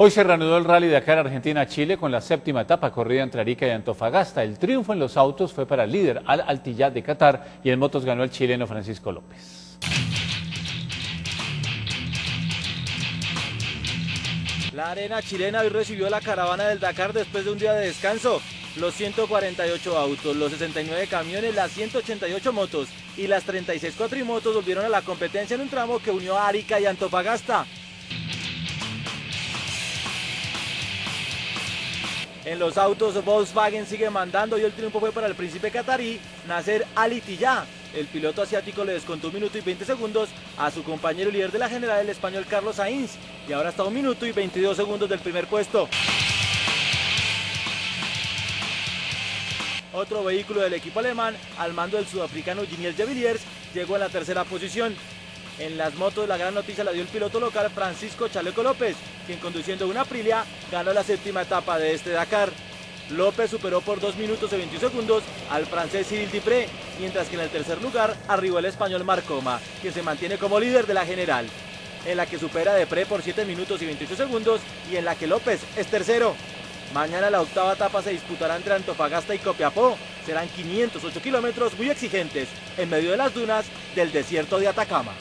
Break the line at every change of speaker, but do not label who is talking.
Hoy se reanudó el Rally Dakar Argentina-Chile con la séptima etapa corrida entre Arica y Antofagasta. El triunfo en los autos fue para el líder Al Altillad de Qatar y en motos ganó el chileno Francisco López.
La arena chilena hoy recibió la caravana del Dakar después de un día de descanso. Los 148 autos, los 69 camiones, las 188 motos y las 36 cuatrimotos volvieron a la competencia en un tramo que unió a Arica y Antofagasta. En los autos Volkswagen sigue mandando y el triunfo fue para el príncipe catarí Nasser Alitiyah. El piloto asiático le descontó un minuto y 20 segundos a su compañero líder de la general, el español Carlos Sainz, y ahora está un minuto y 22 segundos del primer puesto. Otro vehículo del equipo alemán, al mando del sudafricano Giniel Javilliers, llegó en la tercera posición. En las motos la gran noticia la dio el piloto local Francisco Chaleco López, quien conduciendo una Aprilia ganó la séptima etapa de este Dakar. López superó por 2 minutos y 21 segundos al francés Cyril Dipré, mientras que en el tercer lugar arribó el español Marcoma, quien se mantiene como líder de la general, en la que supera a Depré por 7 minutos y 28 segundos y en la que López es tercero. Mañana la octava etapa se disputará entre Antofagasta y Copiapó. Serán 508 kilómetros muy exigentes en medio de las dunas del desierto de Atacama.